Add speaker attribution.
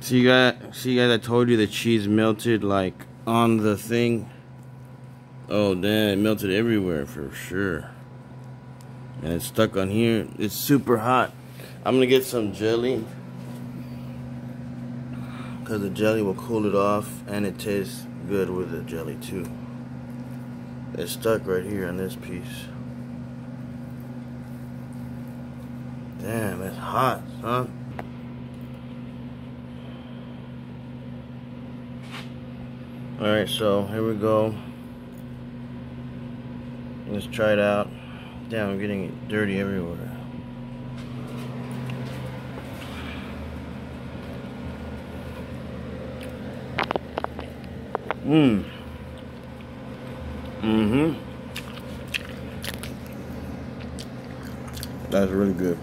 Speaker 1: See guys, see guys, I told you the cheese melted like on the thing. Oh damn, it melted everywhere for sure. And it's stuck on here. It's super hot. I'm gonna get some jelly. Cause the jelly will cool it off and it tastes good with the jelly too. It's stuck right here on this piece. Damn, it's hot, huh? Alright, so here we go. Let's try it out. Damn, I'm getting dirty everywhere. Mmm. Mm-hmm. That's really good.